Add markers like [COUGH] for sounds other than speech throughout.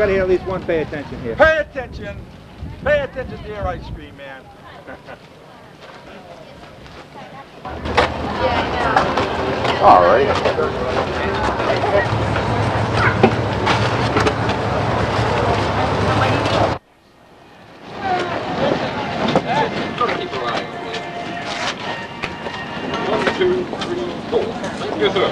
got to hear at least one pay attention here. Pay attention. Pay attention to your ice cream, man. [LAUGHS] All right. One, two, three, four. Thank you, sir.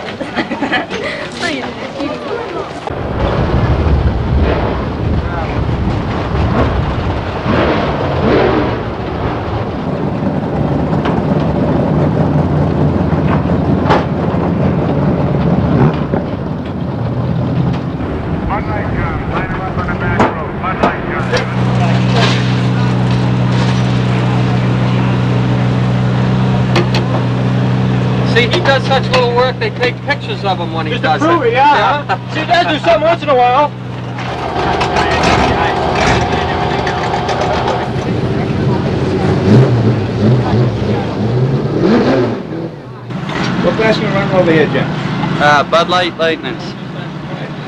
One light job. Line him up on the back row. One light job. See, he does such little work, they take pictures of him when he does it. yeah. See, he does do something once in a while. What class can you run over here, Jim? Uh, Bud Light Lightnings.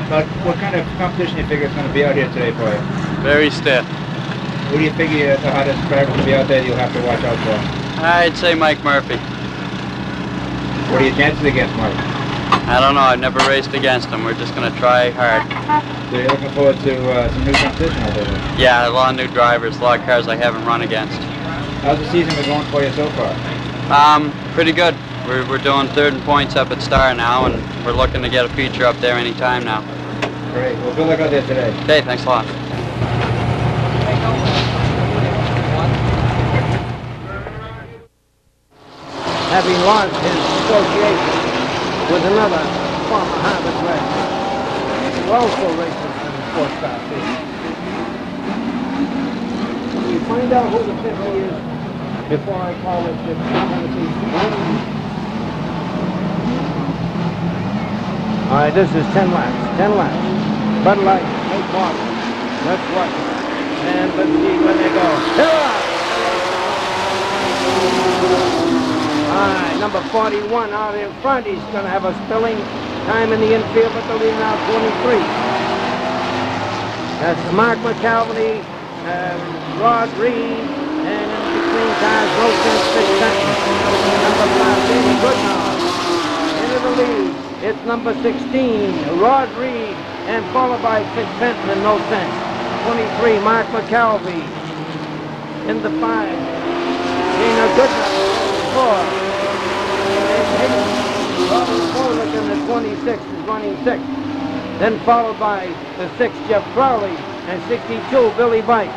But what kind of competition do you figure is going to be out here today for you? Very stiff. Who do you figure the hottest driver to be out there you'll have to watch out for? I'd say Mike Murphy. What are your chances against Mark? I don't know, I've never raced against him. We're just gonna try hard. So you're looking forward to uh, some new competition out there? Yeah, a lot of new drivers, a lot of cars I haven't run against. How's the season been going for you so far? Um, pretty good. We're, we're doing third and points up at Star now, and we're looking to get a feature up there anytime now. Great. Well, good luck out there today. Okay, thanks a lot. Having launched his association with another former Harvard graduate who also races in the four-star field. We find out who the 50 is before I call it 50. All right, this is 10 laps, 10 laps. Bud Light, make water. Let's watch. And let's see where they go. Hurrah! Right, number 41 out in front. He's going to have a spilling time in the infield, but the lead now 23. That's Mark McCalvany, uh, Rod Reed, and in between cars, Wilson, Sense. Number 5, Danny Goodnow. Into the lead. It's number 16, Rod Reed, and followed by Six Fenton in no sense. 23, Mark McCalvey. In the 5, Dana Goodnow. 4, In the 26 is running sixth. Then followed by the 6, Jeff Crowley, and 62, Billy Bike.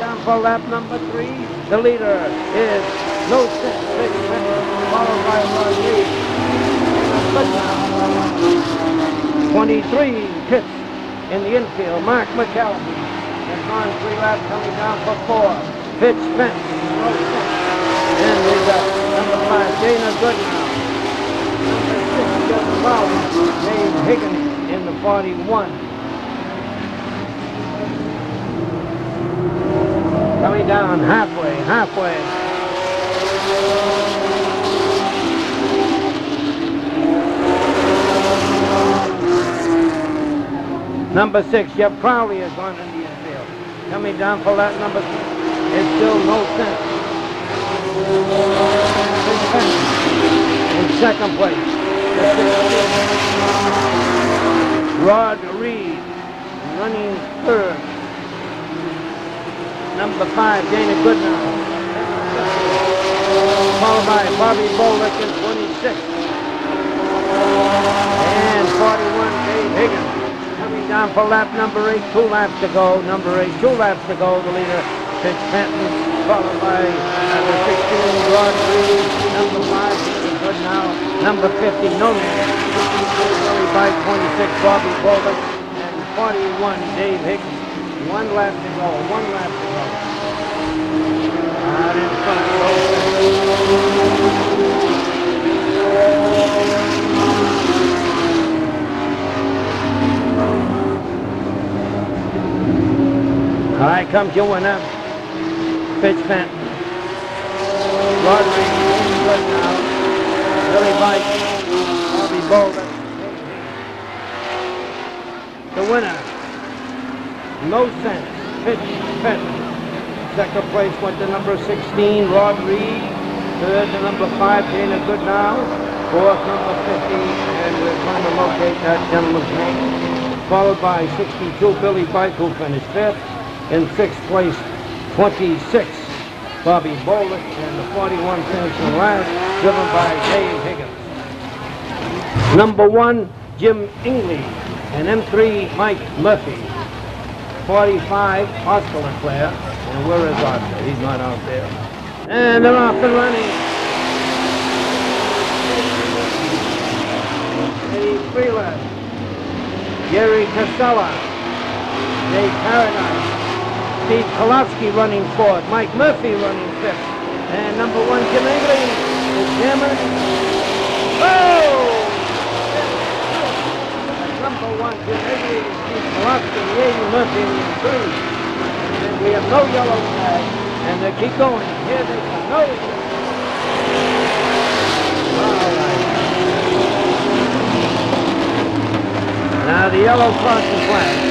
Down for lap number three, the leader is No Six, Six followed by Rodriguez. 23 hits in the infield, Mark McCallum has gone three laps, coming down for four. Fitch Fenton, No Six. And we've got number five, Dana Goodnow. Jeff Crowley, Dave Higgins in the 41. Coming down halfway, halfway. Number six, Jeff Crowley has gone in the infield. Coming down for that number six. It's still no sense. In second place. Rod Reed running third. Number five, Dana Goodnow. Followed by Bobby Bolick in 26. And 41, Dave Higgins. Coming down for lap number eight, two laps to go. Number eight, two laps to go. The leader, Fitz Fenton, followed by number 16, Rod Reed. Number five, Goodnow. Number 50, no man. Billy Bike, 26, Bobby Bolick. And 41, Dave Higgins. One lap to go, one lap to go. All right, comes your winner. Fitch Fenton. Rodriguez, good now. Billy Bike. Boulder. The winner, No Sense, Pitch Fenton. Second place went to number 16, Rod Reed. Third to number 5, Dana Goodnow. Fourth, number 50, and we're trying to locate that gentleman's name. Followed by 62, Billy Bike, who finished fifth. In sixth place, 26, Bobby Bolick, and the 41 finishing last, driven by Dave Higgins. Number one, Jim Ingley, and M3, Mike Murphy. 45, Oscar Leclerc, and where is Oscar? He's not out there. And they're off and running. Eddie Freeland, Gary Casella, Dave Paradise, Steve Kolowski running fourth, Mike Murphy running fifth, and number one, Jim Ingley, the chairman. Oh! Number one, Jim Ingley, Steve Kolowski, Eddie Murphy the three. And we have no yellow flag, and they keep going. Here they come. No. Right. Now the yellow caution flag.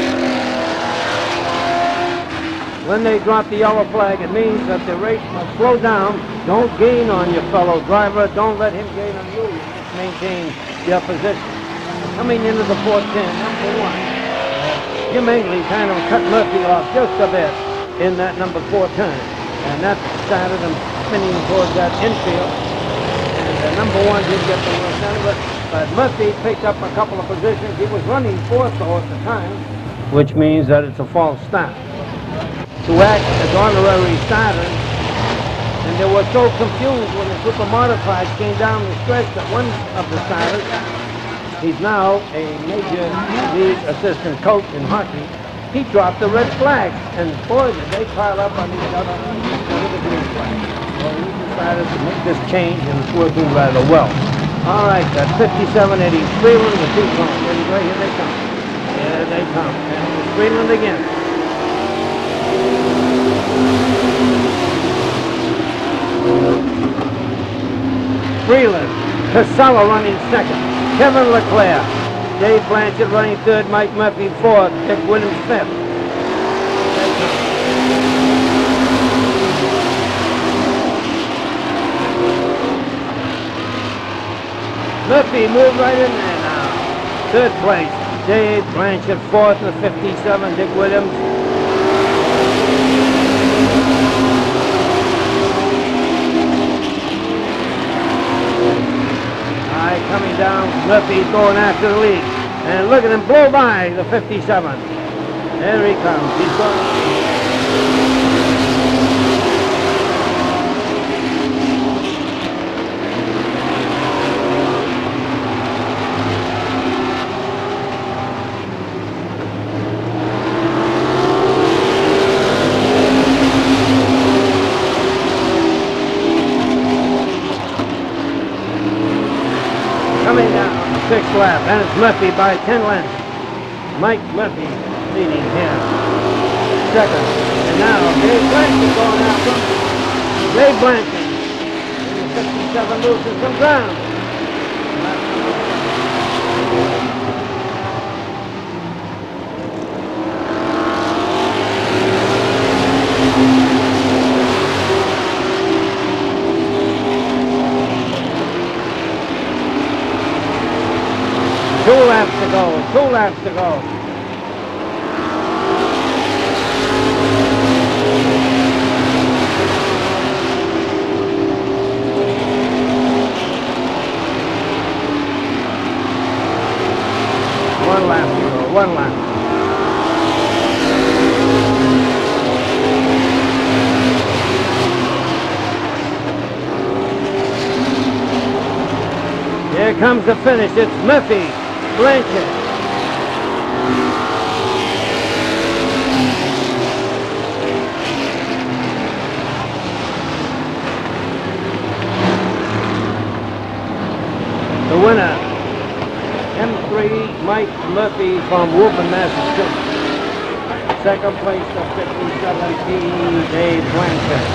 When they drop the yellow flag, it means that the race must slow down. Don't gain on your fellow driver. Don't let him gain on you. You just maintain your position. Coming into the 410, number one. Jim Ingley kind of cut Murphy off just a bit in that number four turn. And that started him spinning towards that infield. And uh, number one did get the worst of it. But Murphy picked up a couple of positions. He was running fourth though at the time, which means that it's a false start. To act as honorary starters, and they were so confused when the super came down the stretch that one of the starters, he's now a major league assistant coach in hockey, he dropped the red flag. And boy, did they pile up on each other with the green flag. Well, we decided to make this change, and it's working rather well. All right, that's 57 Eddie Freeland with two points. Gray, here they come. Here they come. And Freeland again. Freeland, Casella running second, Kevin Leclerc, Dave Blanchard running third, Mike Murphy fourth, Dick Williams fifth. Murphy moved right in there now. Third place, Dave Blanchard fourth the 57, Dick Williams. High coming down, Murphy going after the lead. And look at him blow by the 57. There he comes. He's going. Coming down the sixth lap, and it's Murphy by 10 lengths. Mike Murphy leading here. Second. And now Dave Blanchard going after him. Dave Blanchard. in the 57 loses some ground. Two laps to go. Two laps to go. One lap to go. One lap. Here comes the finish. It's Murphy, Blanchard. The winner, M3 Mike Murphy from Woburn, Massachusetts. Second place, the 57P Dave Blanchard.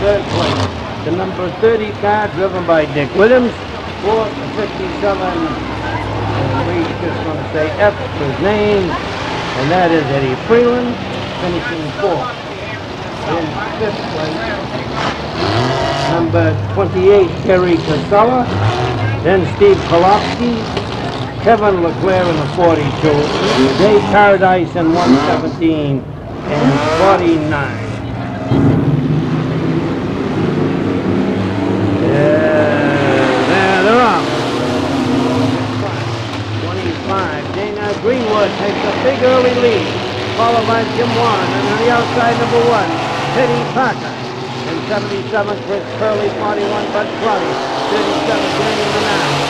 Third place, the number 30 car driven by Dick Williams. Fourth, the 57 we just going to say F for his name, and that is Eddie Freeland, finishing fourth. In fifth place, number 28, Terry Casella, then Steve Kolofsky, Kevin Leclerc in the 42, Dave Paradise in 117 and 49. Yeah, there they're off. 25. Dana Greenwood takes a big early lead, followed by Jim Wan, and on the outside, number one, Teddy Parker. In 77, Chris Curley, 41, Bud Crotty, 37, Danny Menard,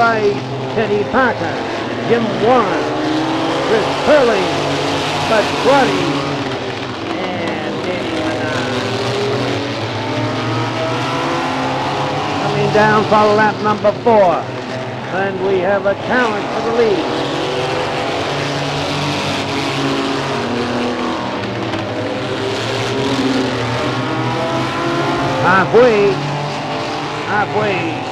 by Teddy Parker, Jim Warren, Chris Curley, Bud Crotty, and Danny Menard. Down for lap number four. And we have a challenge for the lead. Halfway. Halfway.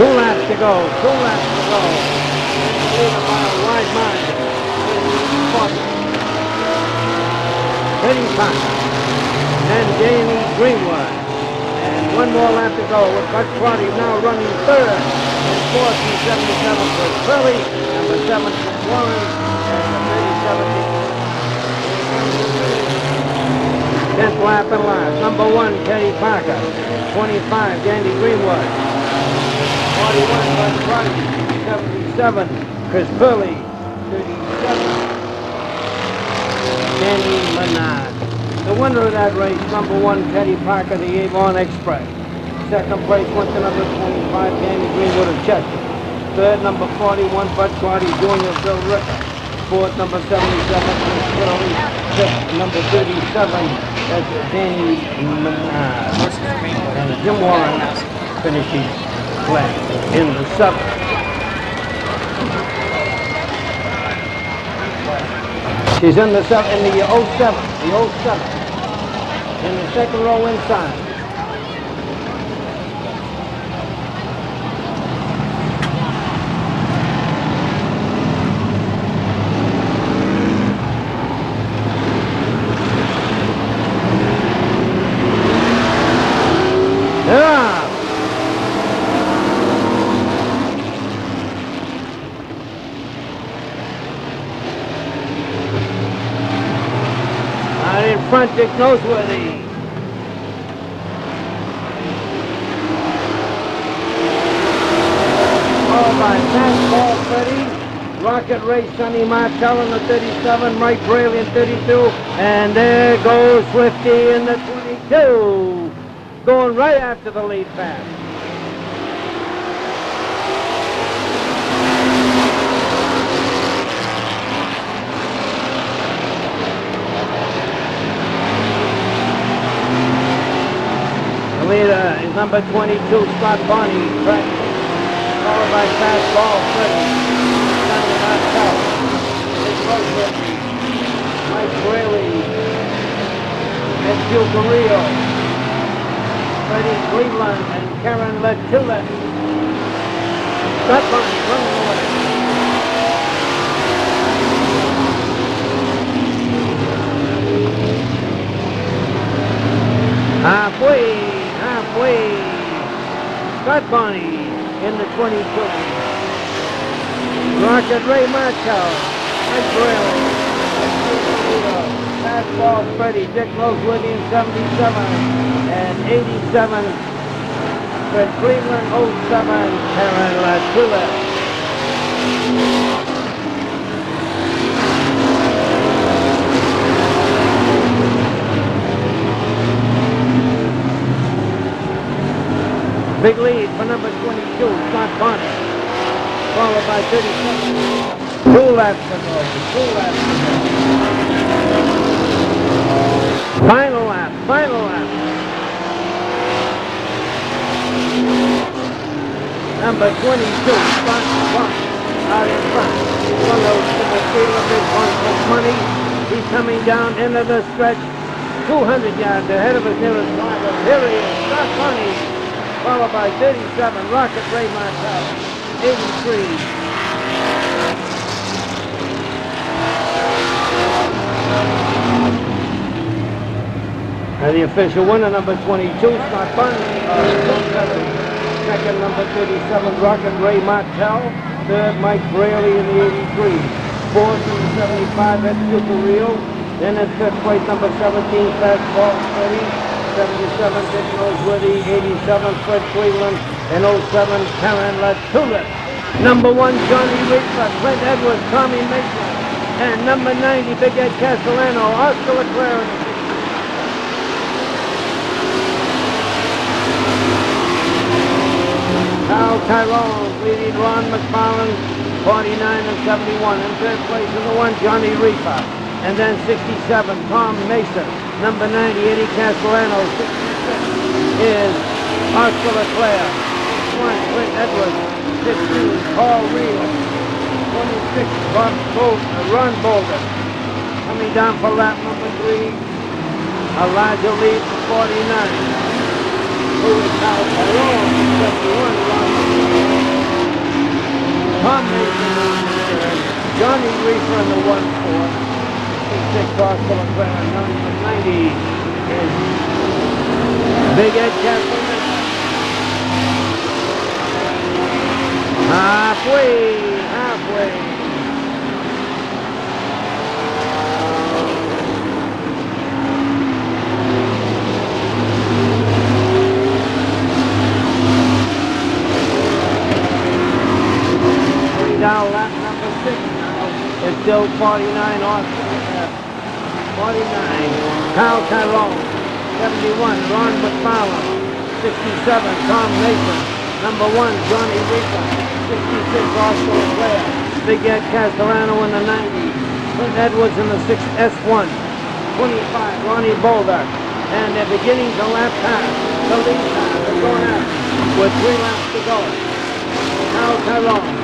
Two laps to go. Two laps to go. Leader by a wide margin. Teddy Parker. And Jamie Greenwood. And one more lap to go with Bud Crotty now running third. And fourth and 77 for Curly. Number seven for Warren. And the 37 lap and. Number one, Teddy Parker. 25, Dandy Greenwood. 41, Bud Crotty. 77, Chris Burley. 37, Danny Menard. The winner of that race, number one, Teddy Parker, the Avon Express. Second place went to number 25, Danny Greenwood of Chester. Third, number 41, Bud Crotty, Jr. Bill Ricker. Fourth, number 77, Chris Burley. Fifth, number 37, that's Danny Menard. And Jim Warren finishes last in the seventh. She's in the seven, in the 07, the 07. In the second row inside. Yeah. Out in front, Dick Noseworthy. Followed by Fastball Freddy, Rocket Race Sonny Martell in the 37, Mike Braley in 32, and there goes Swifty in the 22, going right after the lead pass. Leader is number 22, Scott Barney, track, followed by Fastball Dick Mike Braley, Ed Gil Carrillo, Freddie Cleveland, and Karen Latula. Scott Barney running away. Halfway, halfway. Scott Bonney in the 22. Rocket Ray Martel, Mike Braley, Fastball Freddie, Dick Rosewood in 77 and 87. Fred Cleveland 07, Karen Latula. Big lead for number 22, Scott Bonnie. Followed by 37. Two laps to go. Two laps to go. Final lap. Final lap. Number 22, Scott Bonnie. Out in front. One of those little field big one for money. He's coming down into the stretch. 200 yards ahead of his nearest rival. Here he is, Scott Bonnie followed by 37, Rocket Ray Martel, 83. And the official winner, number 22, Scott Bunny. Uh, Second, number 37, Rocket Ray Martel. Third, Mike Braley in the 83. Fourth in the 75, Ed Superreal. Then at fifth place, number 17, Fastball Freddie. 77, Dick Noseworthy, 87, Fred Cleveland, and 07, Karen Latula. Number one, Johnny Reaper, Clint Edwards, Tommy Mason, and number 90, Big Ed Castellano, Oscar Leclerc. Al Tyrone leading Ron McFarland, 49 and 71. In third place in the one, Johnny Reaper. And then 67, Tom Mason. Number 90, Eddie Castellano. 66 is Oscar Leclerc. 1, Clint Edwards. 15, Paul Real. 26, Bob Bolt, uh, Ron Boulder. Coming down for lap number 3, Elijah Lee for 49. Louis Cal Tyrone, 71, Ron Tom Mason the. Johnny Reaper in the 1-4 six Oscar Leclerc, number 90 is Big Ed Castellano. Halfway, halfway. Down lap number six now. It's still 49 Oscar. 49, Kyle Tyrone. 71, Ron McFarland. 67, Tom Mason. Number 1, Johnny Reaper. 66, Oscar Leclerc. Big Ed Castellano in the 90. Clint Edwards in the 6 S1. 25, Ronnie Boulder. And they're beginning to lap pass. The lead pass is going out with three laps to go. Kyle Tyrone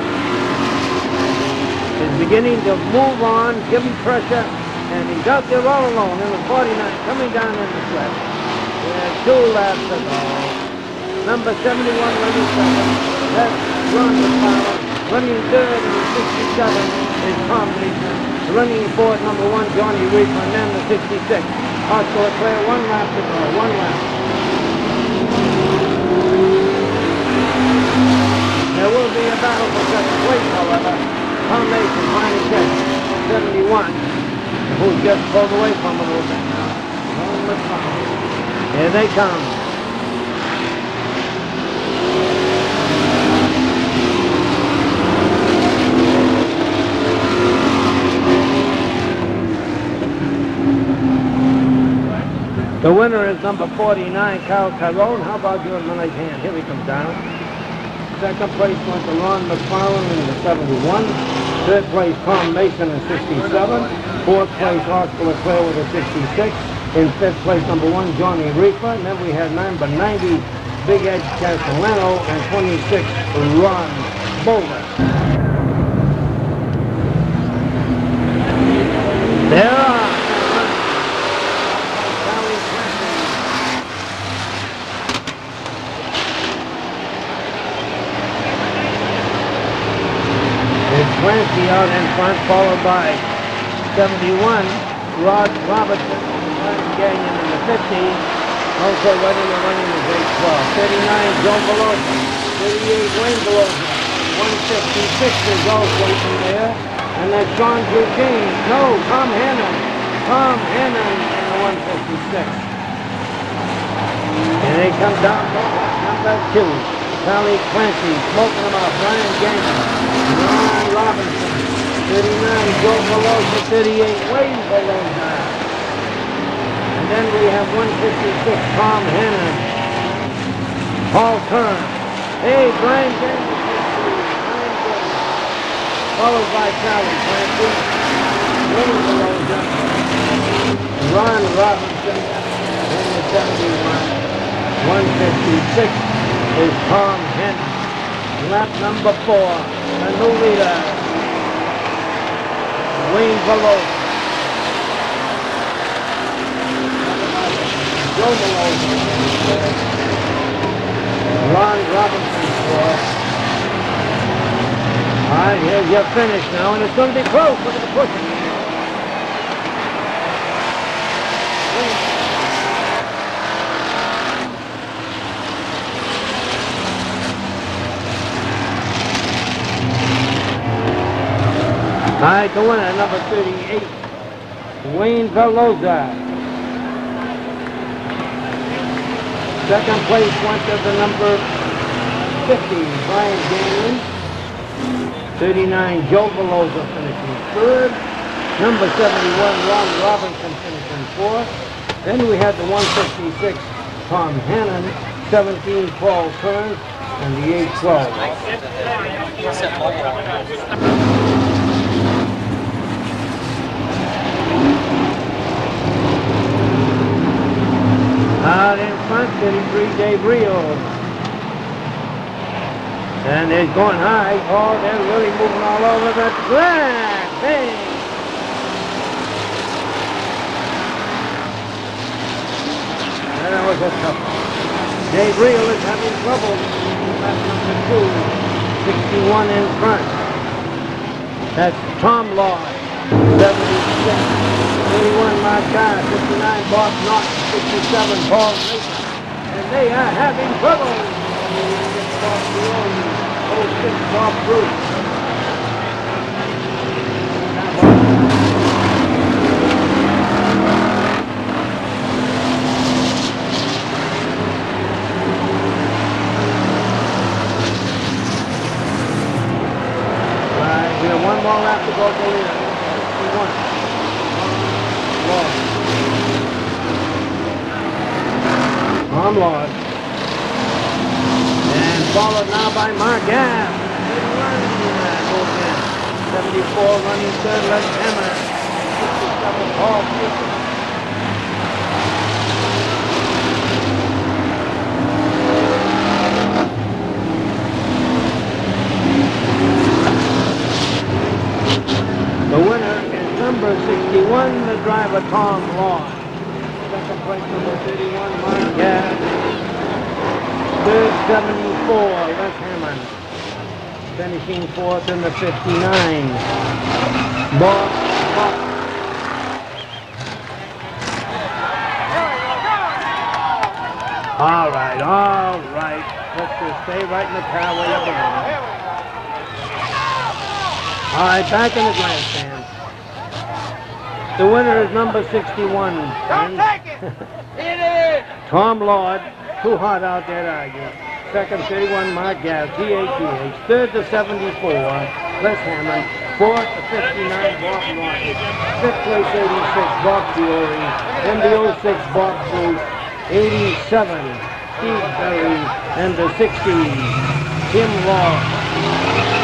is beginning to move on, give him pressure, and he's out there all alone in the 49, coming down in the left. Yeah, two laps to go. Number 71, running second. That's Ron power. Running third, number 67, is Tom Gleason. Running fourth, number one, Johnny Weaver, and then the 66. Oscar Leclerc, one lap to go, one lap. There will be a battle for second place, however. Tom Mason, 96, 71. Who's you got to pull away from them a little bit now. Here they come. The winner is number 49, Carl Carone. How about you in the right hand? Here he comes down. Second place went to Ron McFarland in the 71. Third place, Tom Mason in 67. Fourth place, Oscar Leclerc with a 66. In fifth place, number one, Johnny Reaper. And then we had number 90, Big Ed Castellano. And 26, Ron Boulder. There are. Sally Clancy. It's Clancy out in front, followed by 71, Rod Robertson, Gagnon in the 50. Also running and running is 812. 39, Joe Velosa. 38 Wayne Belosa. 156 is also in there. And that's John Eugene. No, Tom Hannon. Tom Hannon in the 156. And they come down number two. Sally Clancy, smoking them out. Brian Gannon. Ron Robinson. 39 Joe Pelosa. 38 Wayne Pelosa. And then we have 156 Tom Hannon. Paul Kern. Hey, Brian Gannon. Followed by Sally Clancy. Wayne Pelosa. Ron Robinson. In the 71. 156 is Tom Henry. Lap number four, the new leader, Wayne Velosa. Joe Velosa. Ron Robinson. All right, here's your finish now, and it's going to be close. Look at the. All right, the winner, number 38, Wayne Velosa. Second place went to the number 50, Brian Gannon. 39, Joe Velosa finishing third. Number 71, Ron Robinson finishing fourth. Then we had the 156, Tom Hannon. 17, Paul Kearns. And the 812. Ah, Out in front, 33 Dave Rios. And they're going high. Oh, they're really moving all over the track. Hey! That was a tough one. Dave Reel is having trouble. Lap number two, 61 in front. That's Tom Law, 76. 31 Mark Guy, 59 Bob Norton, 67 Paul Mason. And they are having trouble. 06 Bob Leone, 06 Bob Bruce. We have one more lap to go to lead. 61. Lord. Tom Lord. And followed now by Mark Gabb. 74 running third, Les Hammer. 67 Paul Pearson. The winner is number 61, the driver Tom Law. Number 31, Mark Gadd. Third 74, Les. Finishing fourth in the 59. Bob Bob. All right, all right. Let's just stay right in the belong. All right, back in the grandstand. The winner is number 61. [LAUGHS] Tom Lord, too hot out there to argue. Second, 31, Mark Gass, GATH. Third to 74, Les Hammond. Fourth to 59, Bob Norton. Fifth place, 86, Bob Fiore. The 06, Bob Bruce. 87, Steve Berry. And the 60, Tim Law.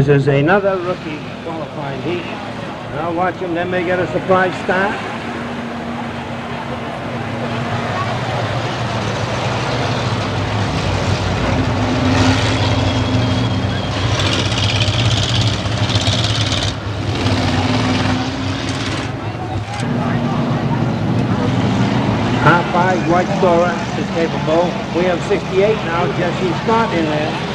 This is another rookie qualifying heat. Now watch him, then they get a surprise start. High five, White Sora is capable. We have 68 now, Jesse Scott in there.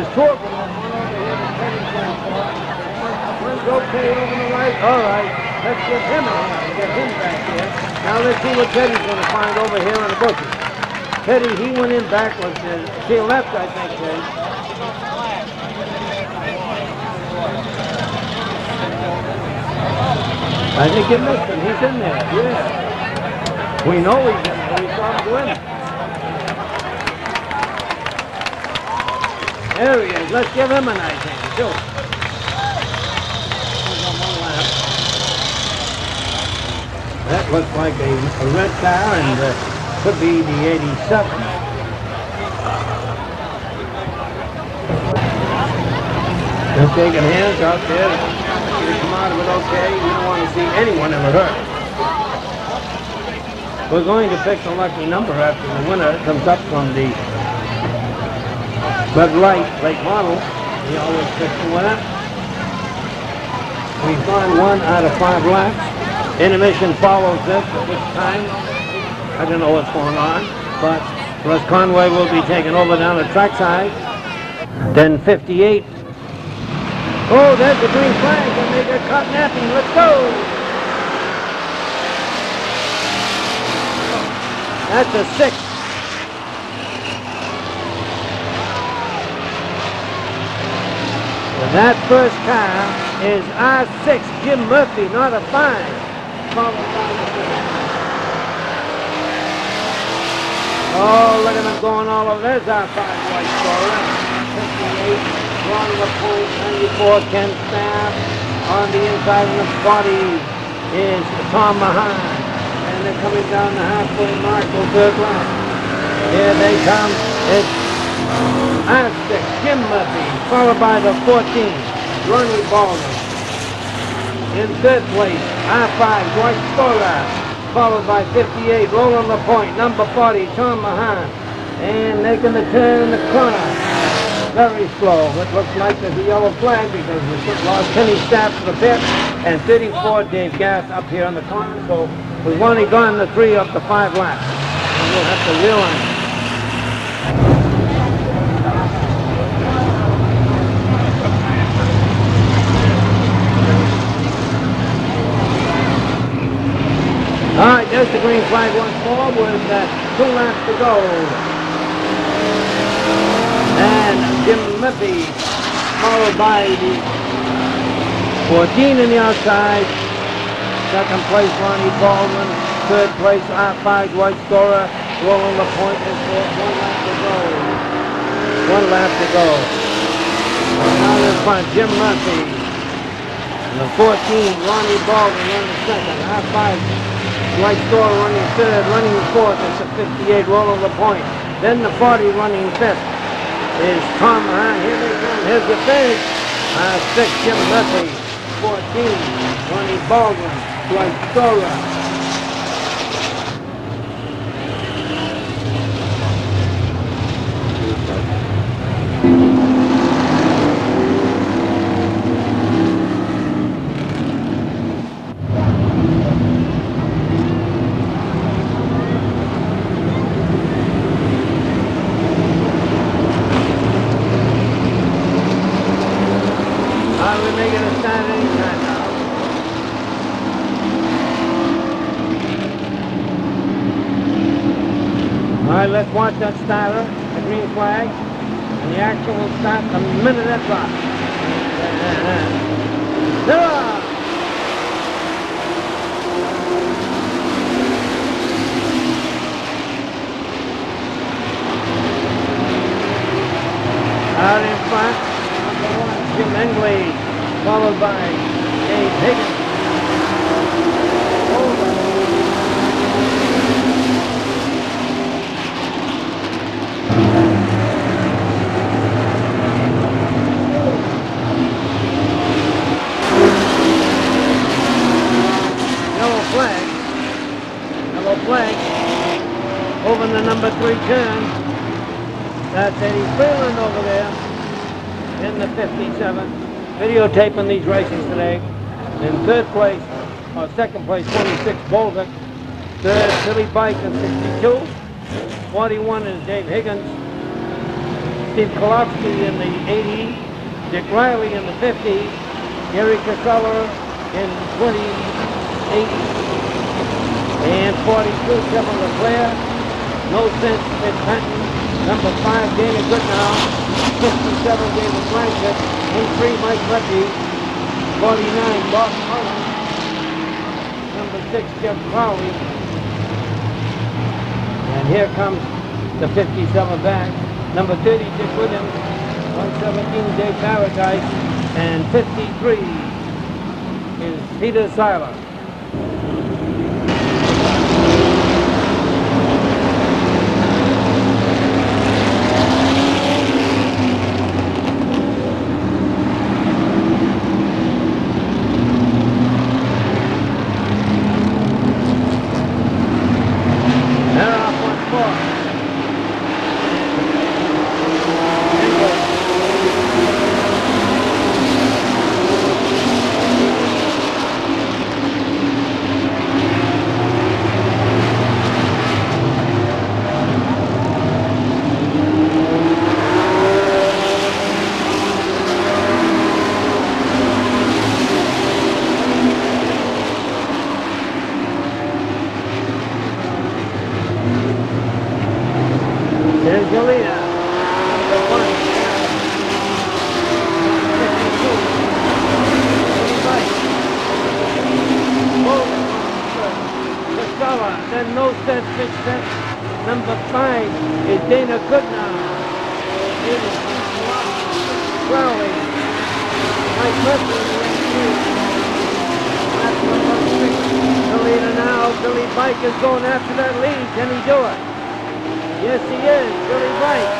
There's two of them. One's okay over the right. All right. Let's get him here. Get him back here. Now let's see what Teddy's going to find over here in the bushes. Teddy, he went in backwards. To your left, I think, Teddy. I think you missed him. He's in there. Yeah. We know he's in there. We saw him go in. There he is. Let's give him a nice hand, too. That looks like a, a red car and uh, could be the 87. They're taking hands out there. You come out of it okay. You don't want to see anyone ever hurt. We're going to pick the lucky number after the winner comes up from the Bud Light late model. He always picks the winner. We find one out of five laps. Intermission follows this at this time. I don't know what's going on, but Les Conway will be taking over down the trackside. Then 58 Oh, there's the green flag, and they get caught napping. Let's go. That's a six. That first car is R6, Jim Murphy, not a the- Oh, look at them going all over. There's our five white scorer. 58, Ron LaPointe, 94, Ken Staff. On the inside of the body is Tom Mahan. And they're coming down the halfway mark for third lap. Here they come. It's R6, Jim Murphy, followed by the 14, Ronnie Baldwin. In third place, R5, Dwight Stoller, followed by 58, Roland LaPointe, number 40, Tom Mahan. And making the turn in the corner. Very slow. It looks like there's a yellow flag because we lost Kenny Staff to the pit and 34 Dave Gass up here on the corner. So we've only gone the three up the five laps. And we'll have to realize. All right, the green flag once more with uh, two laps to go. And Jim Murphy, followed by the 14 in the outside. Second place, Ronnie Baldwin. Third place, R5, Dwight Storer. Roland LaPointe is fourth. One lap to go. One lap to go. Now in front, Jim Murphy. The 14, Ronnie Baldwin running second. R5, Dwight Storer running third. Running fourth It's a 58, Roland LaPointe. Then the 40 running fifth is Tom Mahan. Here they come. Here's the finish. Uh, six, Jim Murphy. 14, Ronnie Baldwin. Dwight Storer. Uh, we're making a stand anytime now. Watch that starter, the green flag, and the action will start the minute that drops. Zero! Out in front, Jim Engley, followed by Dave Higgins. Over. Yellow flag. Flag. Over the number three turn. That's Eddie Freeland over there in the 57. Videotaping these races today. In third place, or second place, 26 Bolduc. Third, Billy Bike in 62. 41 is Dave Higgins. Steve Kolofsky in the 80. Dick Riley in the 50. Gary Casella in 28. And 42, Kevin LeClaire. No sense, Ed Patton. Number 5, Dana Goodnow. 57, David Blanchett. 23, Mike Leckie. 49, Bob Mullins. Number 6, Jeff Crowley. And here comes the 57 back. Number 30, Dick Williams. 117, Dave Paradise. And 53 is Peter Seiler. They're off one four. England. There's Galena. Number one. 52. Right. Bowman. Casella. Then no set, six set. Number five is Dana Goodnow. It is Crowley. Mike Murphy. That's number six. The leader now, Billy Bike is going after that lead. Can he do it? Yes, he is. Billy White.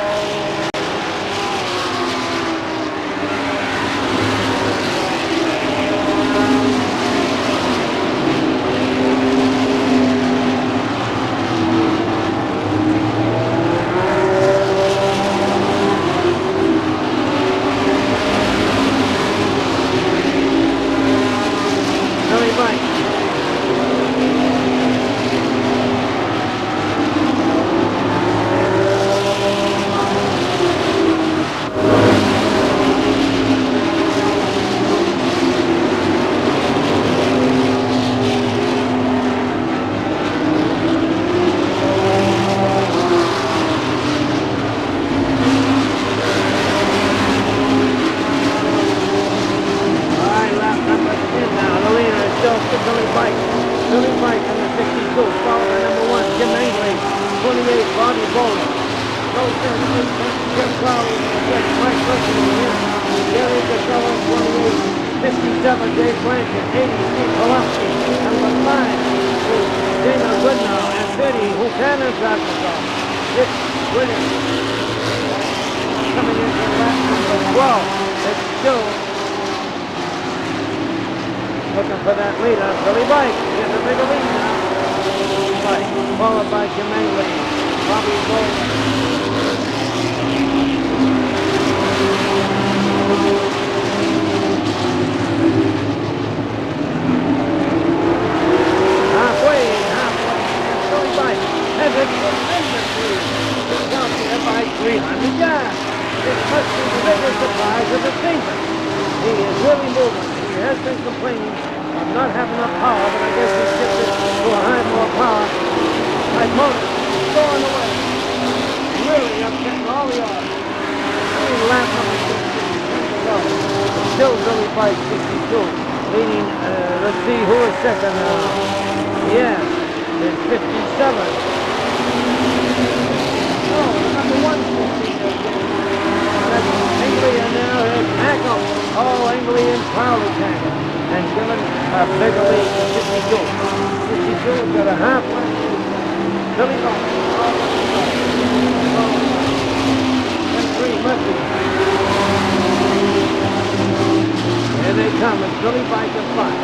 It's Billy Bike in front.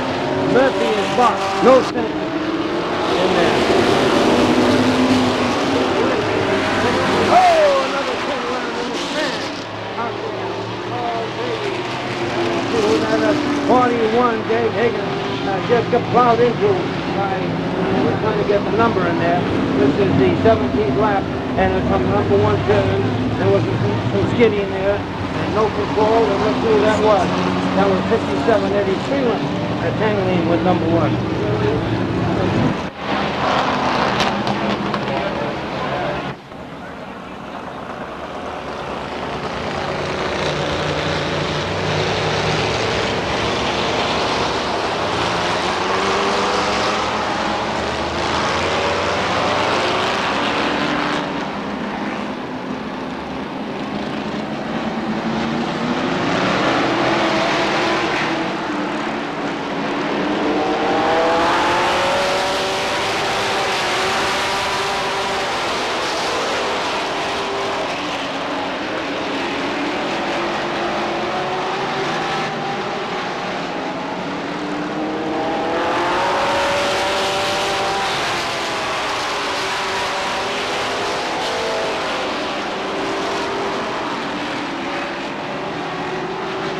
Murphy is box. No sense in there. Oh, another turnaround in the stand. Out there. Oh, baby. Ooh, that uh, 41, Dave Higgins, uh, just got plowed into by, we're trying to get the number in there. This is the 17th lap, and it's from number one turn. There was some, some skidding there, and no control, and look who that was. That was 57 Eddie Freeland, uh, tangling with number one.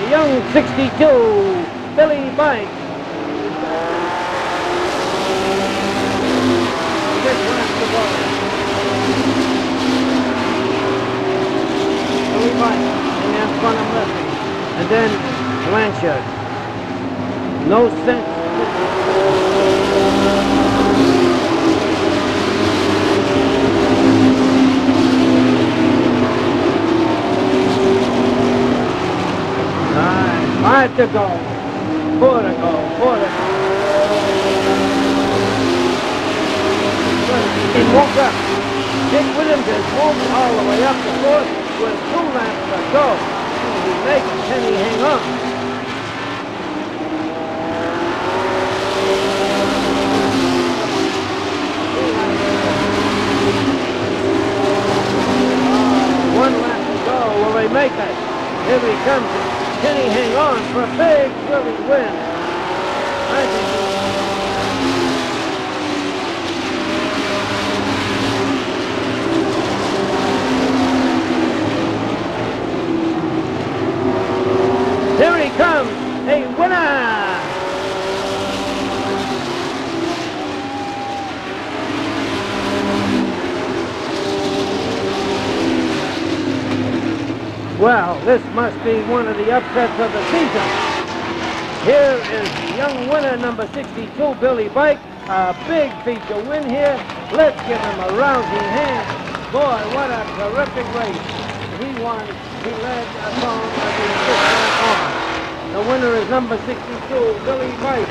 The young 62, Billy Bike. Just left the ball. Billy Bike, and in front of Murphy. And then Blanchard. No sense. Nine, five to go. Four to go. Four to go. He woke up. Dick Williams has walked all the way up the course with two laps to go. He's making Penny hang on. One lap to go. Will they make it? Here he comes. Can he hang on for a big, thrilling win? I think he Here he comes, a winner! Well, this must be one of the upsets of the season. Here is the young winner, number 62, Billy Bike. A big feature win here. Let's give him a rousing hand. Boy, what a terrific race. He won. He led us on as he just on. The winner is number 62, Billy Bike.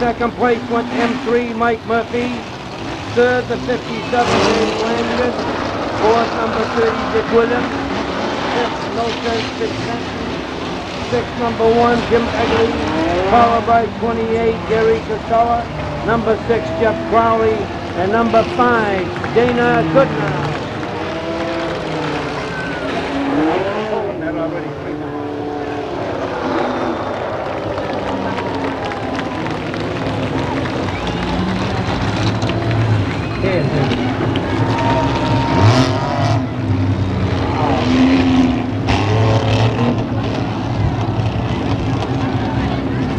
Second place went M3, Mike Murphy. Third, the 57, Dave Blanchard. Fourth, number 30, Dick Williams. Sixth, number one, Jim Egley. Followed by 28, Gary Casella. Number six, Jeff Crowley. And number five, Dana Goodnow. That already cleaned up.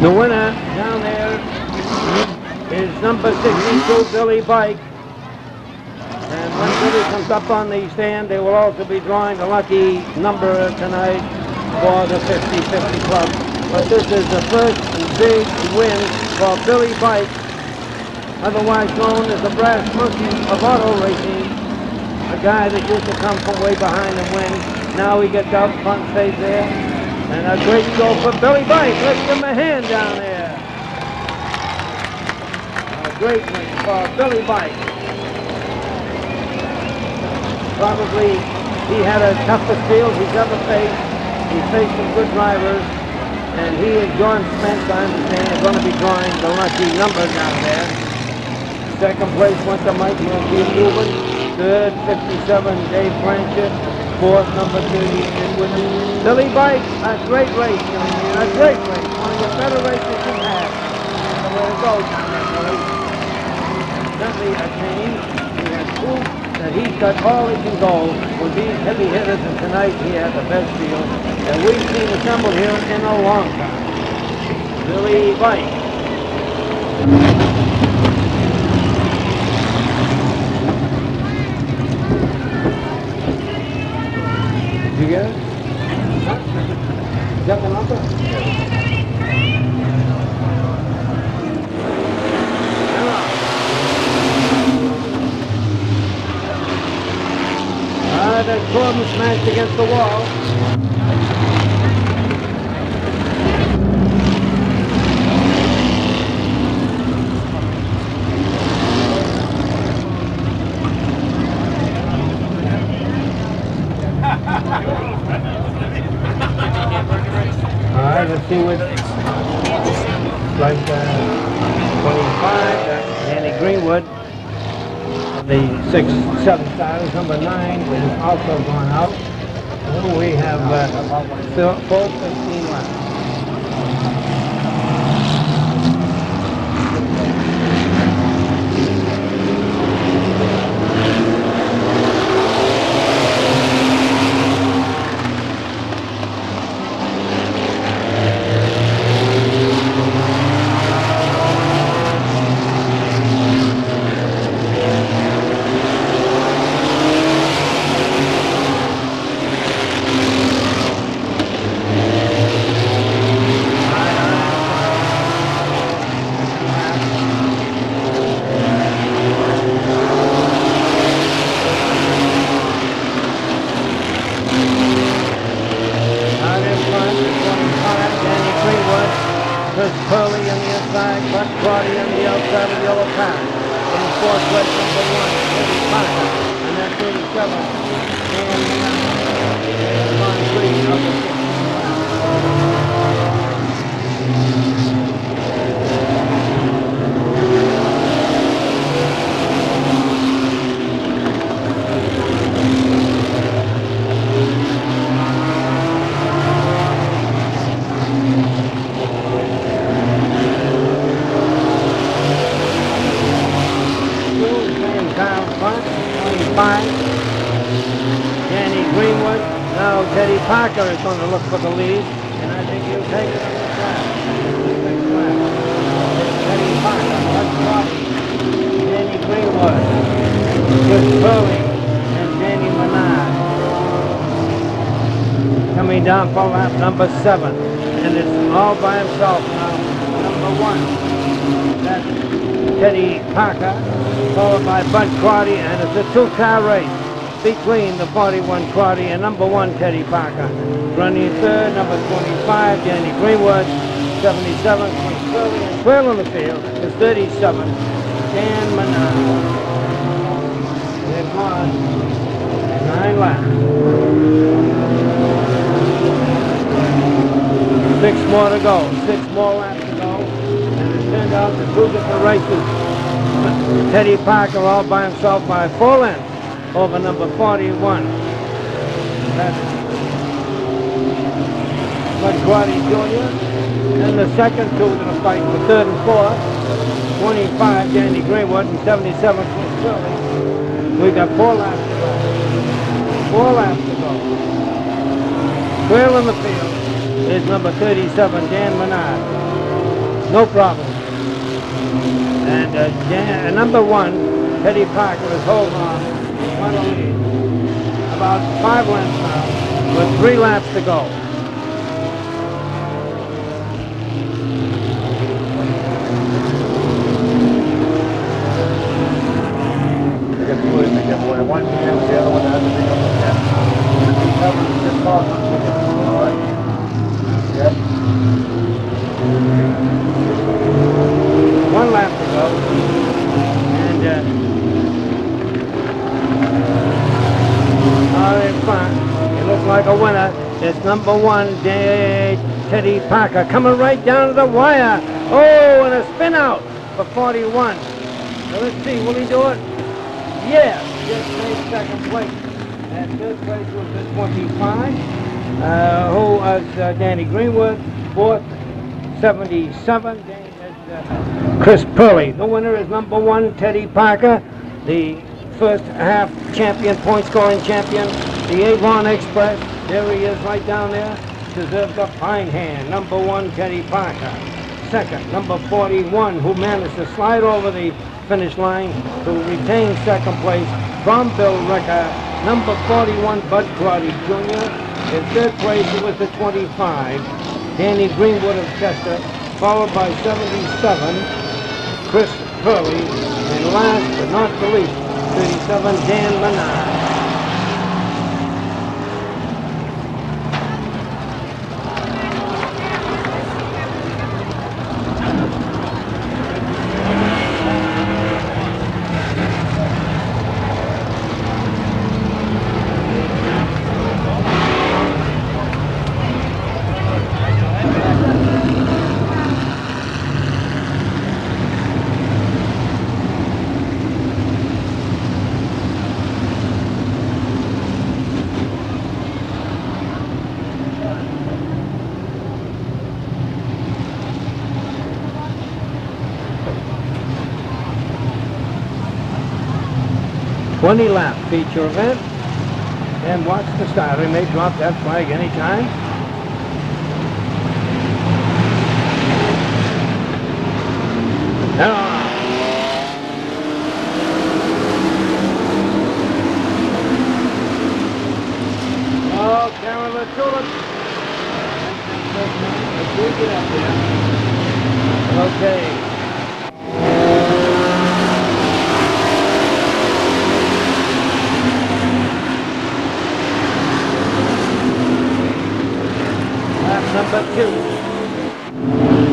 The winner down there is number 62, Billy Bike. And when Billy comes up on the stand, they will also be drawing the lucky number tonight for the 50-50 club. But this is the first big win for Billy Bike, otherwise known as the brass monkey of auto racing. A guy that used to come from way behind and win. Now he gets out front, stays there. And a great goal for Billy Bike. Let's give him a hand down there. Great win for Billy Bike. Probably he had a toughest field he's ever faced. He faced some good drivers. And he and John Spence, I understand, are going to be drawing the lucky number down there. Second place went to Mike Matthew Newman. Third, 57, Dave Blanchard. Fourth, number 30, Edwin. Billy Bike, a great race, young man, a great race. One of the better races you've had. The way to go down there, Billy. Certainly a change. He has that he's got all he can go with these heavy hitters, and tonight he had the best field that we've seen assembled here in a long time. Billy Bike. You get it? Huh? You got the number? That smashed against the wall. [LAUGHS] Let's see what, like, uh, 25, uh, Danny Greenwood. The six, seven stars, number nine, is also gone out. We have, uh, full 15 left. Out in front, twenty-five, Danny Greenwood. Chris Curley on the inside, Bud Crotty on the outside of Yellow Pack. In fourth place, number one, Eddie Parker. And that's thirty-seven. And Ron Green, number six. Same down front, 25. Danny Greenwood. Now Teddy Parker is going to look for the lead, and I think he'll take it on the track. Sixth lap. Teddy Parker, Bud Crotty, Danny Greenwood, Chris Curley, and Danny Menard. Coming down for lap number seven, and it's all by himself now. Number one. That's Teddy Parker, followed by Bud Crotty, and it's a two-car race between the 41 Crotty and number one Teddy Parker. Running third, number 25, Danny Greenwood, 77, Chris Curley, and Quail in the field is 37, Dan Menard. They've gone nine laps. Six more to go, six more laps to go, and it turned out the two different races. Teddy Parker all by himself by four lengths over number 41. That's Crotty Jr. And the second two to the fight for third and fourth. 25, Danny Greenwood, and 77, Chris Curley. We got four laps to go. Four laps to go. Trail in the field is number 37, Dan Menard. No problem. And uh, Dan, uh, number one, Teddy Parker is holding on. One lead. About five lengths now, with three laps to go. They get two, they get one, one here, the other one has to be on the ten. Each have them just off, all right? Yeah? One lap to go. And uh, out in front, it looks like a winner. It's number one, Teddy Parker coming right down to the wire. Oh, and a spin out for 41. So let's see, will he do it? Yes, just made second place. And third place was the 25, uh, who was uh, Danny Greenwood. Fourth, 77. Danny uh, Chris Purley. The winner is number one, Teddy Parker. The first half champion, point scoring champion, the Avon Express. There he is right down there. Deserves a fine hand. Number one, Teddy Parker. Second, number 41, who managed to slide over the finish line to retain second place from Bill Ricker. Number 41, Bud Crotty Jr. In third place, it was the 25, Danny Greenwood of Chester, followed by 77, Chris Purley, and last but not the least, 37, Dan Menard. Twenty lap feature event. And watch the start. They may drop that flag anytime. Now, Oh, Latula. Let's there. Number two.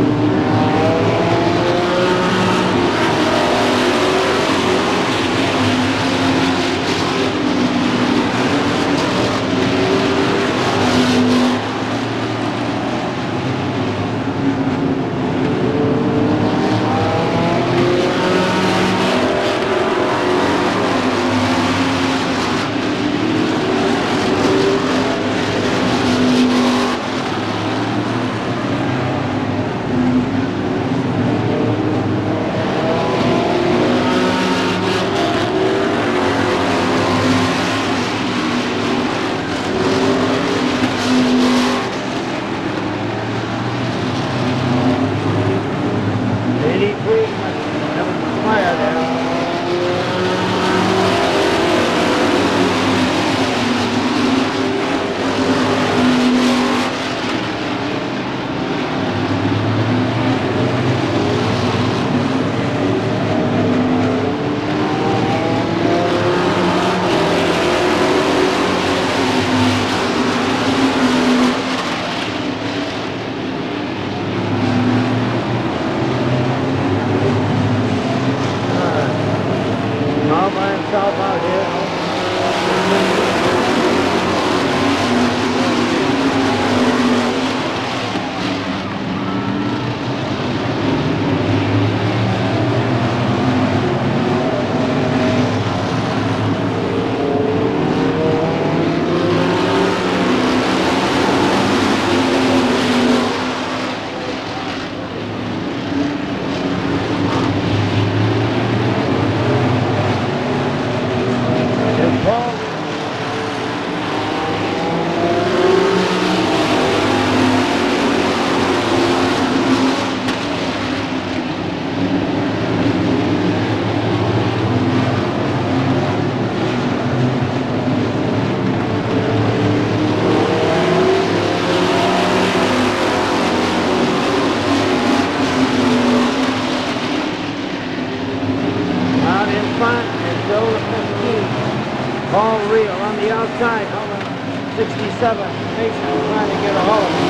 7. Thanks for trying to get a hold of me.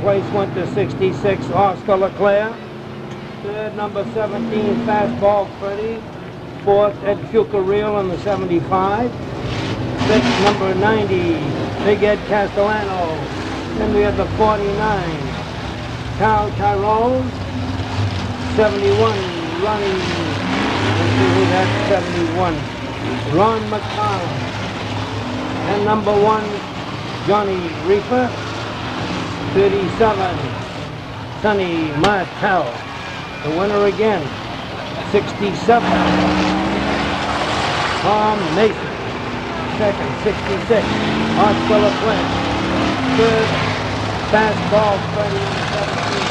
Place went to 66, Oscar Leclerc. Third, number 17, Fastball Freddy. Fourth, Ed Fucareel in the 75. Fifth, number 90, Big Ed Castellano. Then we have the 49, Cal Tyrone. 71, Ronnie, let's see who that's 71. Ron McConnell. And number one, Johnny Reaper. 37, Sonny Martel. The winner again, 67, Tom Mason. Second, 66, Oscar LaPlante. Third, Fastball Freddie in the 17.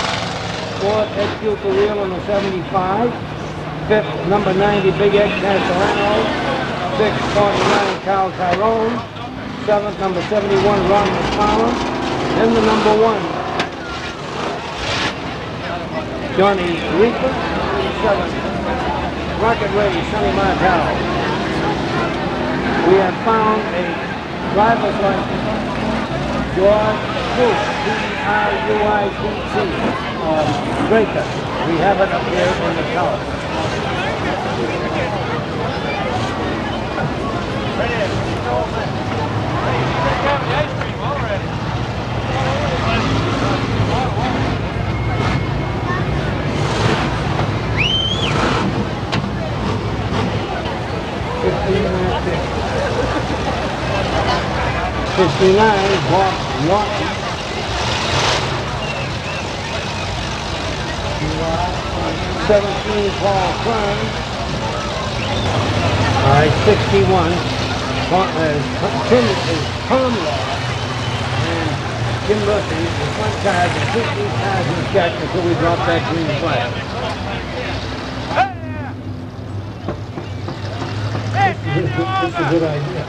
Fourth, Ed Fucareel in the 75. Fifth, number 90, Big Ed Castellano. Sixth, 49, Cal Tyrone. Seventh, number 71, Ron McFarland. And the number one, Johnny Reaper. Seventh, Rocket Ray, Sonny Martel. We have found a driver's license, George B-R-U-I-T-T, um, Breaker. We have it up here in the tower. Fifty-nine, Bob Lawton. Seventeen, Paul Kern. All right, sixty-one, uh, Tim is Tom Jim Murphy, the front tires, and keep these tires in check until we drop that green flag. This is a good idea.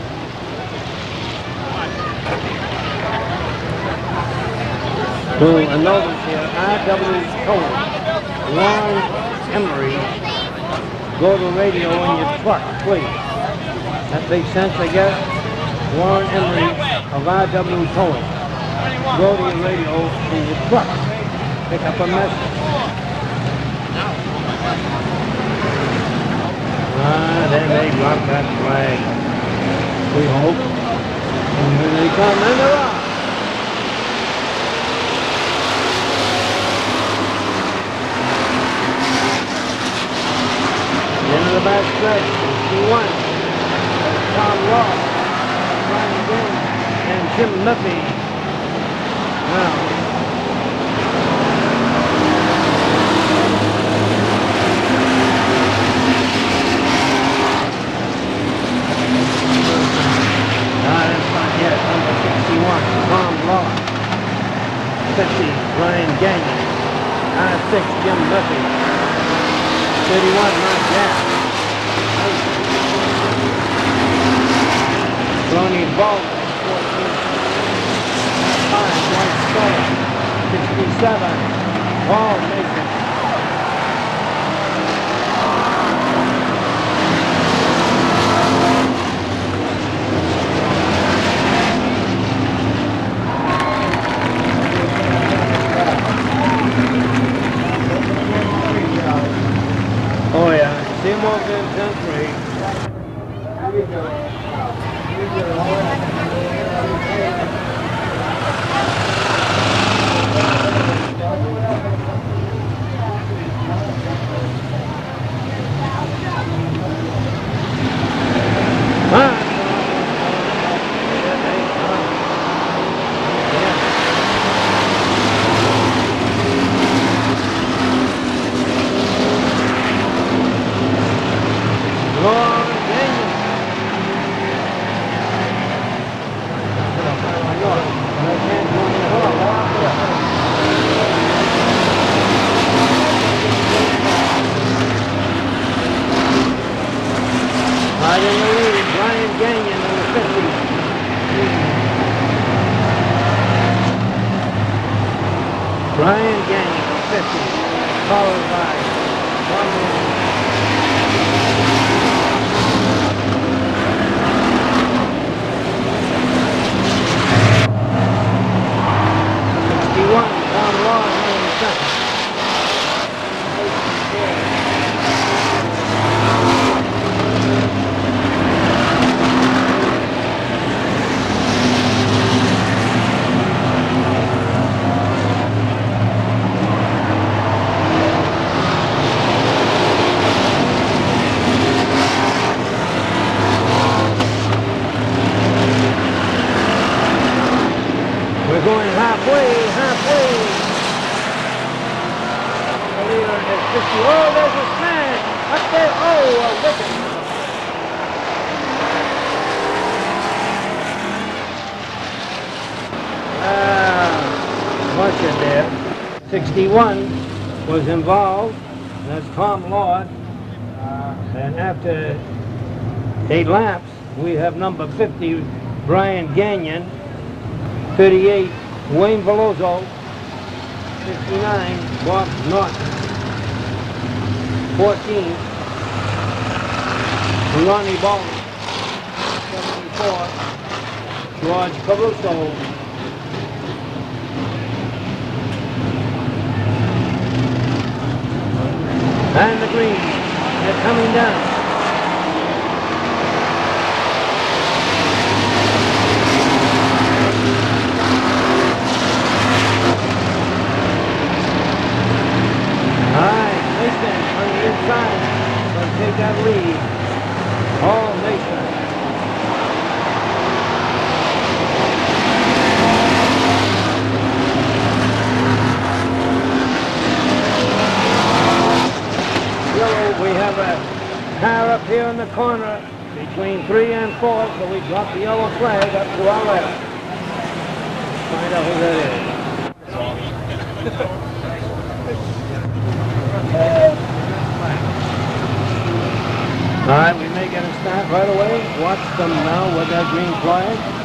So a notice here, R.W. Cohen, Ron Emery, go to radio in your truck, please. That makes sense, I guess? Warren Emery of R.W. Cohen. To radio in your truck. Pick up a message. Ah, then they drop that flag. We hope. And here they come, and they're off. Into the back stretch. 61. Tom Ross, Brian Gaines, and Jim Murphy. Now, Ah, that's not yet. Number 61, Tom Law. 50, Brian Gagnon. Ah, 6, Jim Murphy. 31, Mike Gaff. Ronnie Baldwin, 14. 5, Mike Stoller. 67, Paul Mason. Oh yeah, Seymour Vincent Lord 61 was involved. That's Tom Lord. Uh, and after eight laps, we have number 50, Brian Gagnon. 38, Wayne Veloso. 59, Bob Norton. 14, Ronnie Baldwin. 74, George Caruso. And the green, they're coming down. All right, Mason on the inside. Going to take that lead. Paul Mason. We have a car up here in the corner between three and four, so we drop the yellow flag up to our left. Find out who that is. All right, we may get a start right away. Watch them now with that green flag.